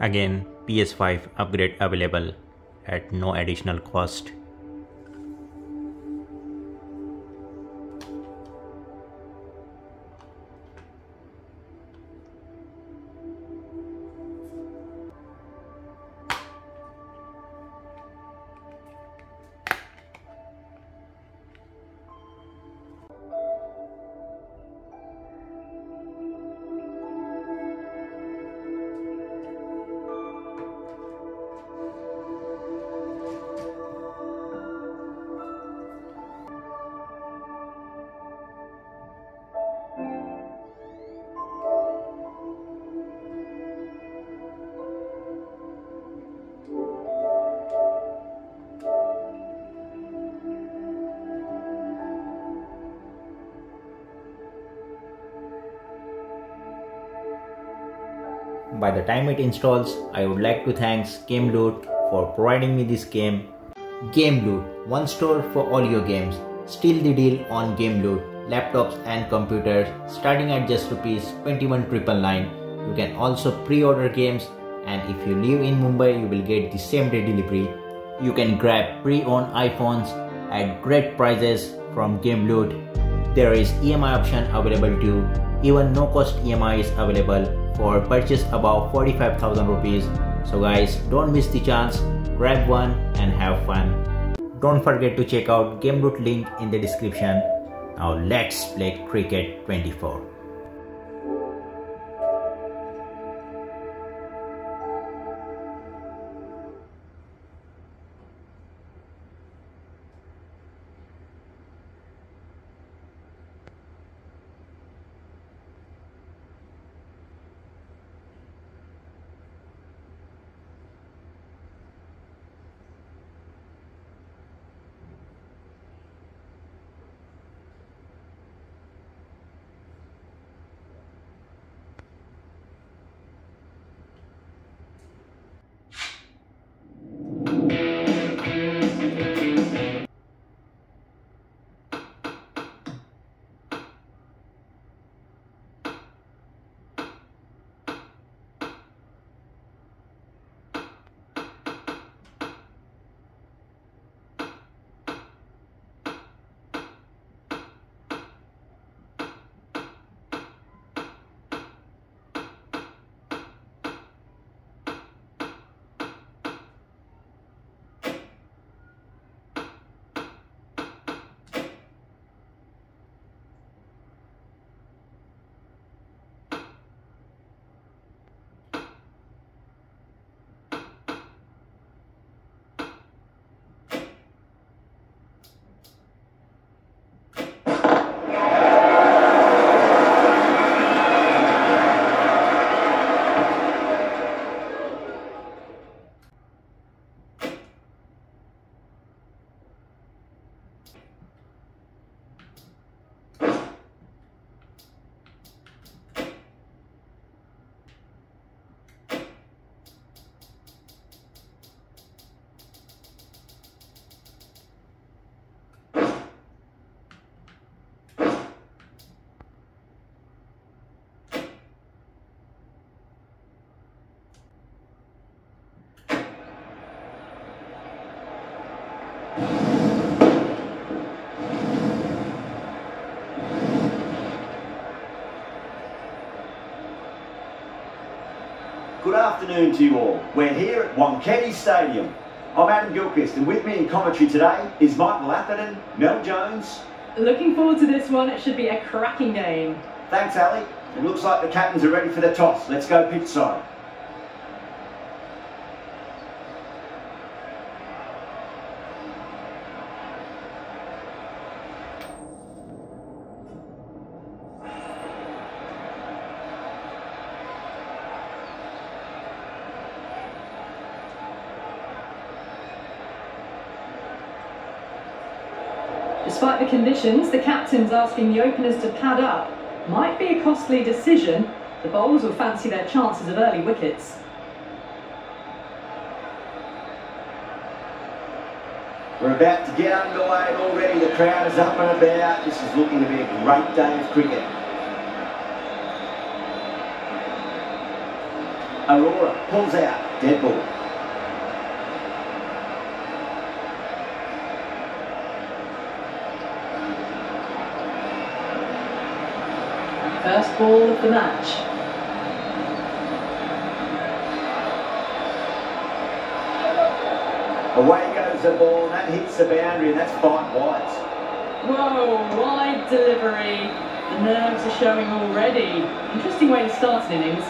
Again, PS5 upgrade available at no additional cost. By the time it installs, I would like to thank GameLoot for providing me this game. GameLoot, one store for all your games. Steal the deal on GameLoot, laptops and computers starting at just rupees 21999. You can also pre-order games and if you live in Mumbai, you will get the same day delivery. You can grab pre-owned iPhones at great prices from GameLoot. There is EMI option available too. Even no cost EMI is available for purchase above 45,000 rupees. So guys, don't miss the chance, grab one and have fun. Don't forget to check out GameLoot link in the description. Now let's play Cricket 24. Afternoon to you all. We're here at Wankhede Stadium. I'm Adam Gilchrist and with me in commentary today is Michael Atherton, Mel Jones. Looking forward to this one. It should be a cracking game. Thanks Ali. It looks like the captains are ready for the toss. Let's go pitch side. Despite the conditions, the captain's asking the openers to pad up. Might be a costly decision. The bowlers will fancy their chances of early wickets. We're about to get underway already. The crowd is up and about. This is looking to be a great day of cricket. Arora pulls out. Dead ball. First ball of the match. Away goes the ball, and that hits the boundary, and that's five wides. Whoa, wide delivery. The nerves are showing already. Interesting way to start an innings.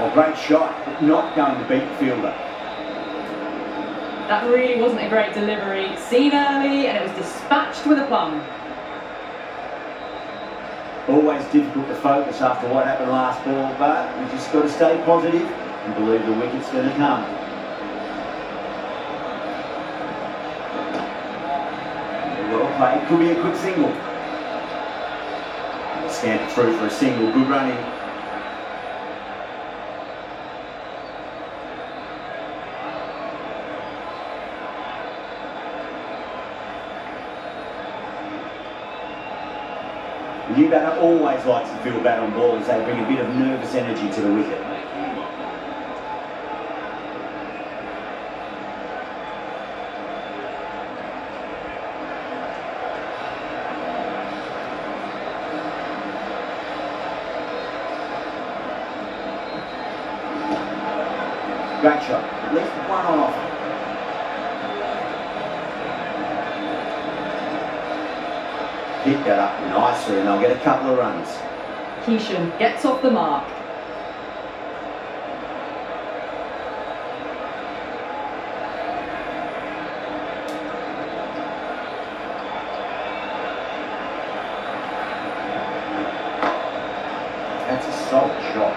Oh, great shot, but not going to beat the fielder. That really wasn't a great delivery. Seen early and it was dispatched with a plum. Always difficult to focus after what happened last ball, but we just got to stay positive and believe the wicket's going to come. Well played, could be a quick single. Stamp through for a single, good running. Always likes to feel bat on ball as they bring a bit of nervous energy to the wicket. Kishan gets off the mark. That's a solid shot.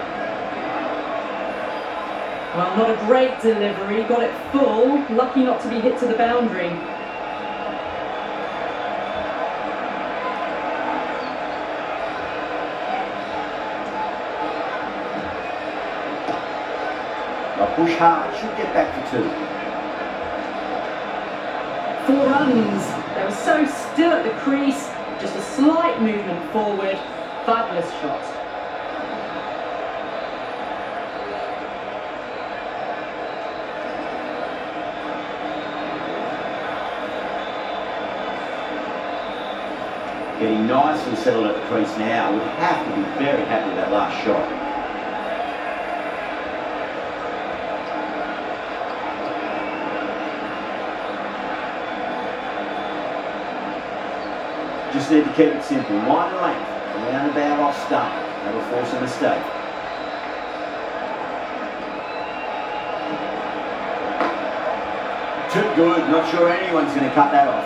Well, not a great delivery. Got it full. Lucky not to be hit to the boundary. Push hard, should get back to two. Four runs. They were so still at the crease. Just a slight movement forward. Fabulous shot. Getting nicely settled at the crease now. Would have to be very happy with that last shot. To keep it simple. One length, around about off stump. That'll force a mistake. Too good. Not sure anyone's going to cut that off.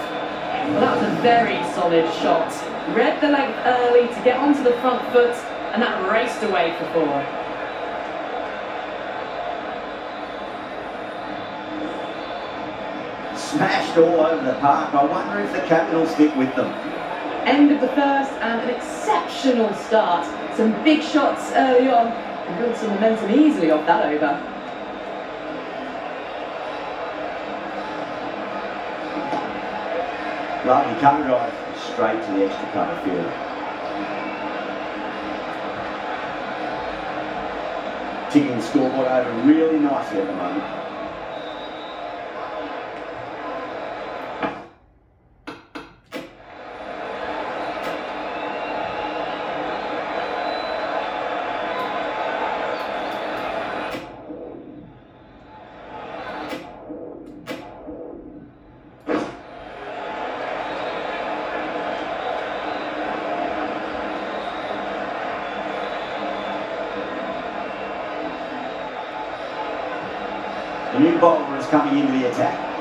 Well, that was a very solid shot. Read the length early to get onto the front foot, and that raced away for four. Smashed all over the park. I wonder if the captain will stick with them. End of the first and an exceptional start. Some big shots early on and built some momentum easily off that over. Lovely cover drive straight to the extra cover field. Ticking the scoreboard over really nicely at the moment. New bowler is coming into the attack.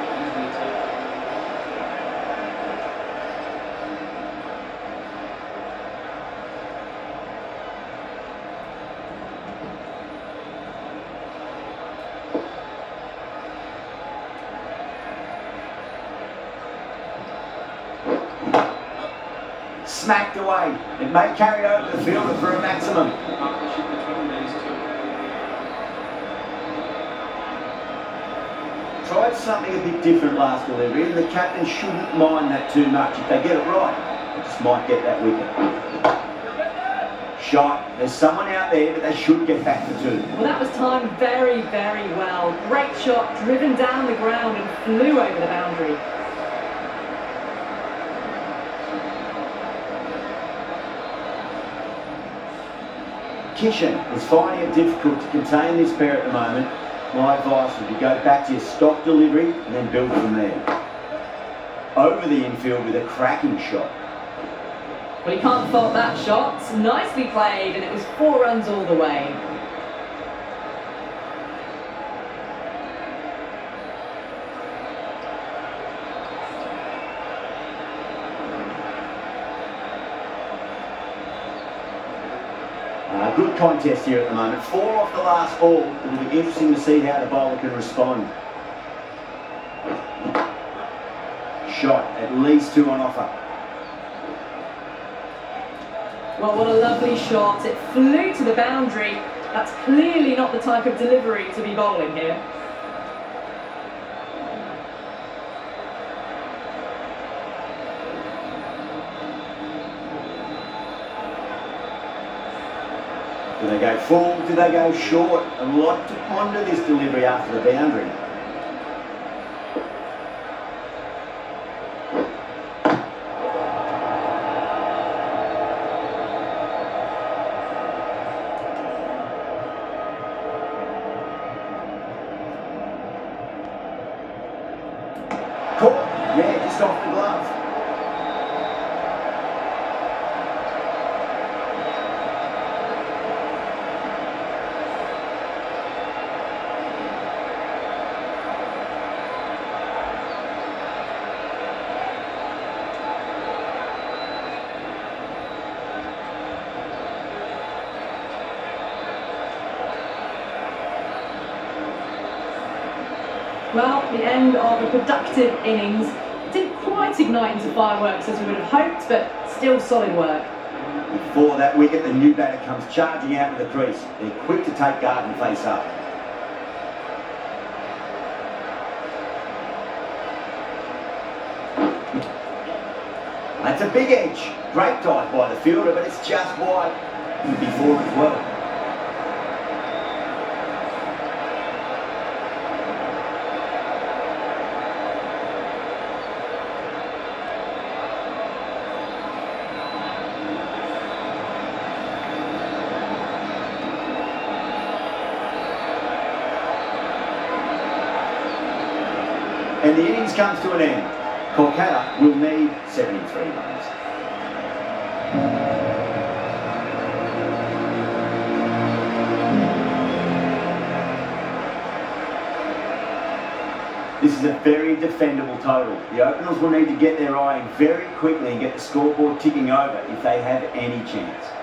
Smacked away. It may carry over the fielder for a maximum. Something a bit different last delivery, and the captain shouldn't mind that too much. If they get it right, they just might get that wicket. Shot. There's someone out there, but they should get back for two. Well, that was timed very, very well. Great shot, driven down the ground and flew over the boundary. Kishan is finding it difficult to contain this pair at the moment. My advice would be go back to your stock delivery and then build from there. Over the infield with a cracking shot. Well, he can't fault that shot. Nicely played, and it was four runs all the way. Contest here at the moment. Four off the last ball. It'll be interesting to see how the bowler can respond. Shot, at least two on offer. Well, what a lovely shot. It flew to the boundary. That's clearly not the type of delivery to be bowling here. Do they go full? Do they go short? A lot to ponder this delivery after the boundary. Caught. Yeah, just off the glove. Well, the end of a productive innings. Didn't quite ignite into fireworks as we would have hoped, but still solid work. Before that wicket, the new batter comes charging out of the crease. They're quick to take guard and face up. That's a big edge. Great dive by the fielder, but it's just wide. Before as well. And the innings comes to an end. Kolkata will need 73 runs. This is a very defendable total. The openers will need to get their iron very quickly and get the scoreboard ticking over if they have any chance.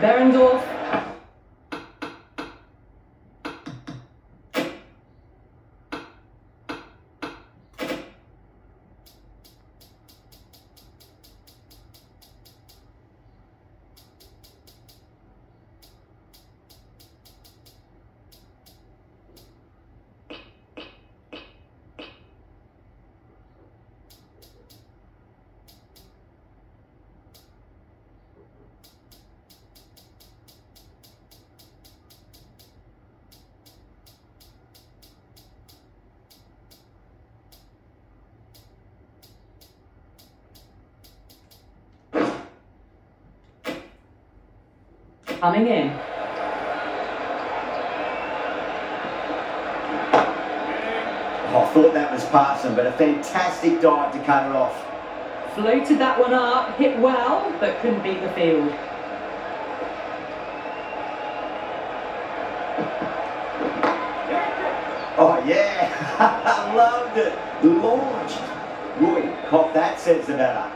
Behrendorff. Coming in. Oh, I thought that was Parson, but a fantastic dive to cut it off. Floated that one up, hit well, but couldn't beat the field. Oh yeah, I loved it. Launched. Roy, cop that says the better.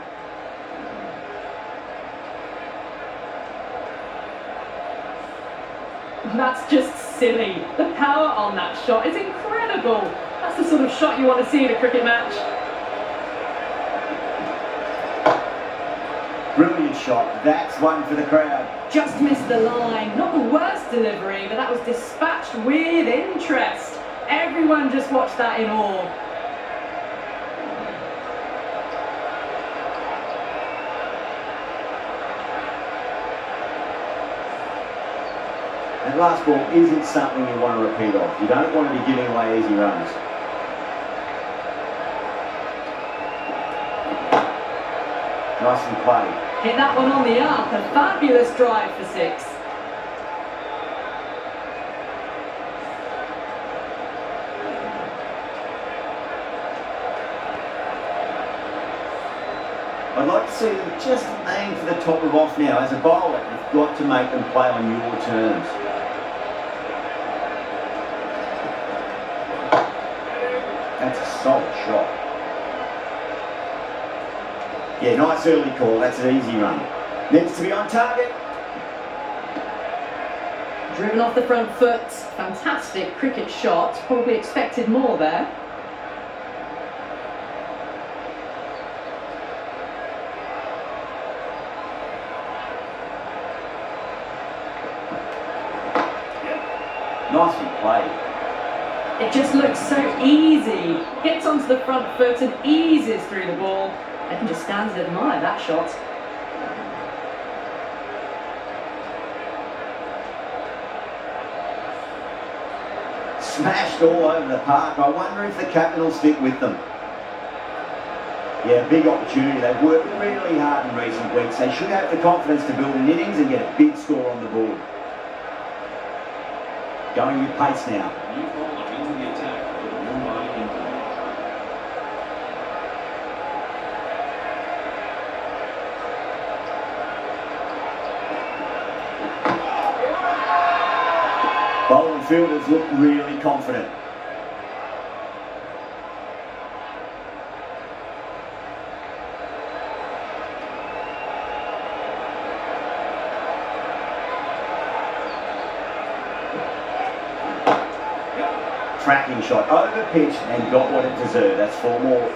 That's just silly. The power on that shot is incredible. That's the sort of shot you want to see in a cricket match. Brilliant shot. That's one for the crowd. Just missed the line. Not the worst delivery, but that was dispatched with interest. Everyone just watched that in awe. That last ball isn't something you want to repeat off. You don't want to be giving away easy runs. Nicely played. Hit that one on the up. A fabulous drive for six. I'd like to see them just aim for the top of off now. As a bowler, you've got to make them play on your terms. A solid shot. Yeah, nice early call. That's an easy run. Needs to be on target. Driven off the front foot. Fantastic cricket shot. Probably expected more there. Nicely played. It just looks so easy. Gets onto the front foot and eases through the ball. I can just stand and admire that shot. Smashed all over the park. I wonder if the captain will stick with them. Yeah, big opportunity. They've worked really hard in recent weeks. They should have the confidence to build an innings and get a big score on the board. Going with pace now. New bowler into the attack for the Mumbai Indians. Bowling fielders look really confident. Tracking shot over pitch and got what it deserved. That's four more.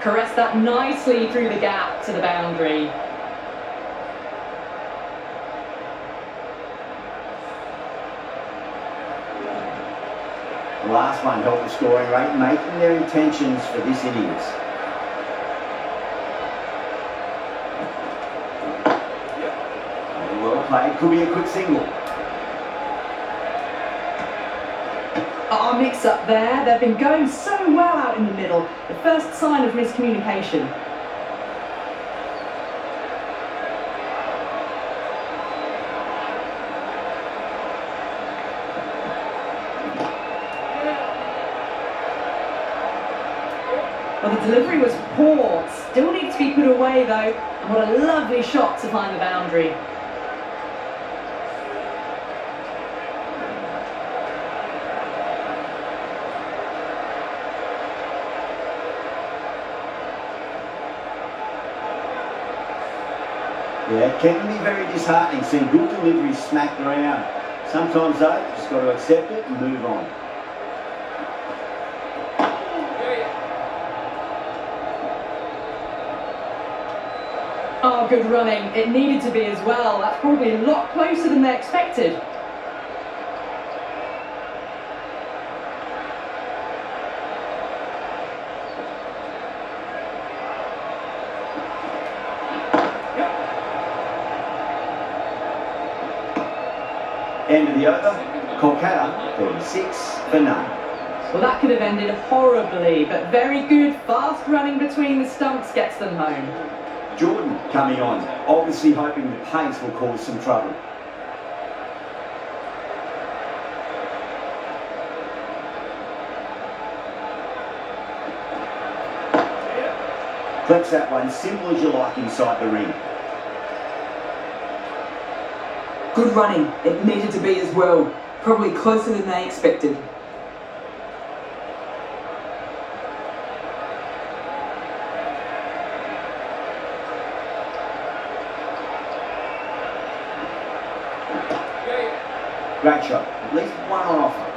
Caressed that nicely through the gap to the boundary. Last one helped the scoring rate, making their intentions for this innings. Well played, could be a quick single. Ah, oh, mix up there. They've been going so well out in the middle. The first sign of miscommunication. Delivery was poor. Still needs to be put away though. And what a lovely shot to find the boundary. Yeah, it can be very disheartening seeing good deliveries smacked around. Sometimes though, you just got to accept it and move on. Good running. It needed to be as well. That's probably a lot closer than they expected. End of the over, Kolkata 36 for none. Well, that could have ended horribly, but very good, fast running between the stumps gets them home. Jordan coming on, obviously hoping the pace will cause some trouble. Flex that one, simple as you like inside the ring. Good running. It needed to be as well. Probably closer than they expected. Great shot, at least one on offer.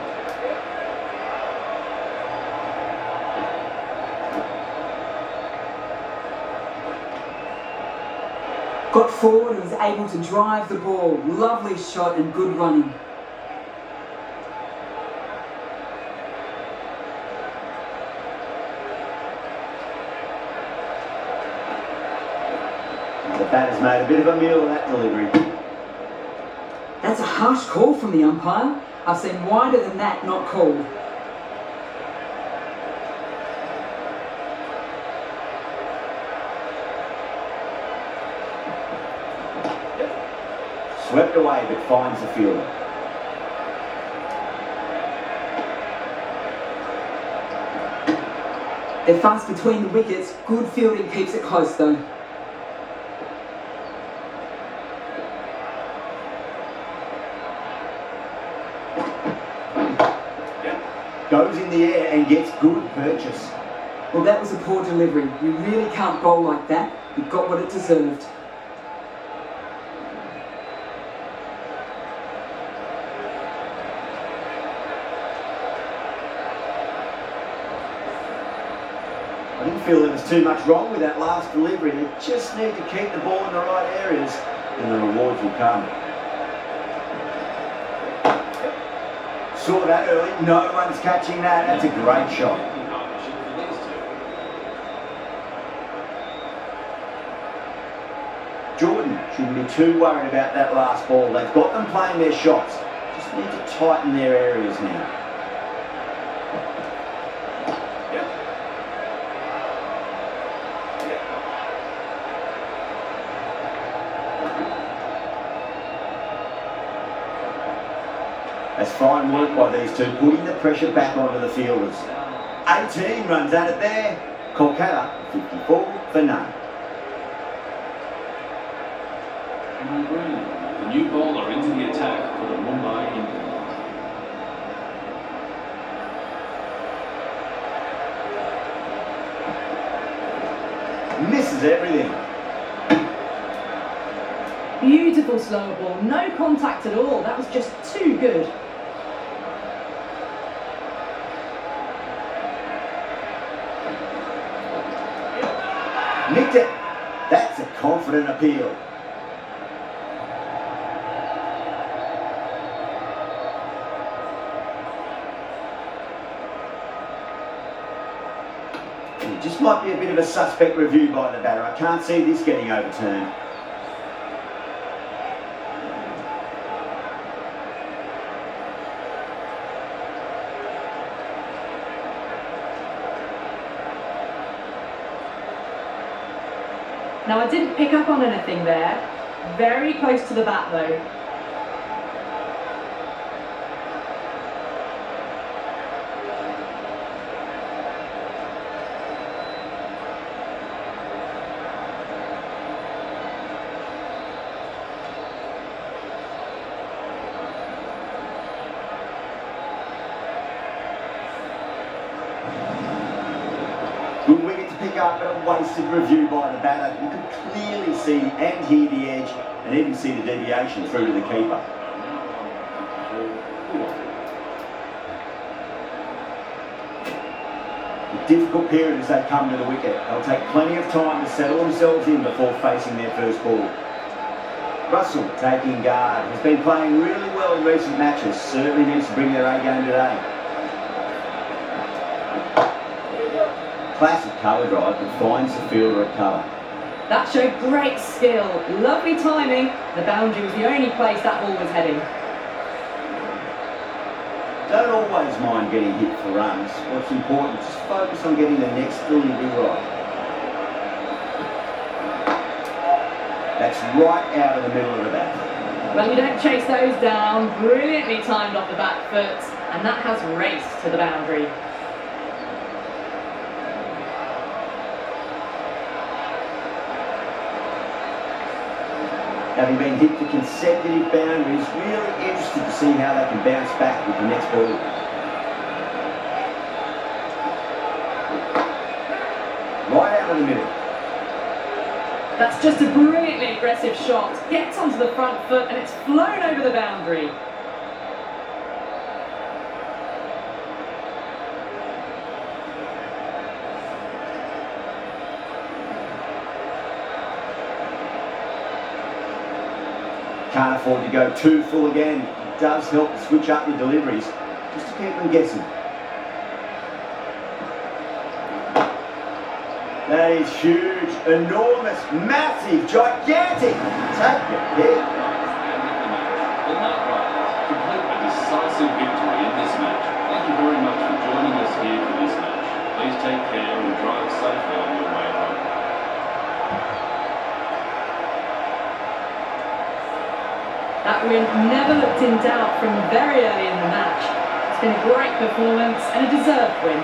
Got forward and was able to drive the ball. Lovely shot and good running. The batter's made a bit of a meal of that delivery. That's a harsh call from the umpire. I've seen wider than that not called. Swept away but finds the fielder. They're fast between the wickets. Good fielding keeps it close though. Goes in the air and gets good purchase. Well, that was a poor delivery. You really can't bowl like that. It got what it deserved. I didn't feel there was too much wrong with that last delivery. They just need to keep the ball in the right areas and the rewards will come. Saw that early. No one's catching that. That's a great shot. Jordan shouldn't be too worried about that last ball. They've got them playing their shots. Just need to tighten their areas now. That's fine work by these two, putting the pressure back onto the fielders. 18 runs at it there. Kolkata 54 for none. Cameron Green, the new bowler into the attack for the Mumbai Indians. Misses everything. Beautiful slower ball, no contact at all. That was just too good. Nicked it. That's a confident appeal. It just might be a bit of a suspect review by the batter. I can't see this getting overturned. Now I didn't pick up on anything there. Very close to the bat though. Good wicket to pick up, a wasted review by the batter. You could clearly see and hear the edge and even see the deviation through to the keeper. Difficult period as they come to the wicket. They'll take plenty of time to settle themselves in before facing their first ball. Russell taking guard. Has been playing really well in recent matches. Certainly needs to bring their A game today. Classic cover drive, but finds the fielder at cover. That showed great skill, lovely timing. The boundary was the only place that ball was heading. Don't always mind getting hit for runs. What's important is just focus on getting the next delivery right. That's right out of the middle of the bat. Well, you don't chase those down. Brilliantly timed off the back foot, and that has raced to the boundary. Having been hit for consecutive boundaries, really interested to see how they can bounce back with the next ball. Right out of the middle. That's just a brilliantly aggressive shot. Gets onto the front foot, and it's flown over the boundary. Can't afford to go too full again. It does help switch up your deliveries just to keep them guessing. That is huge, enormous, massive, gigantic. Take your pick. Win never looked in doubt from very early in the match. It's been a great performance and a deserved win.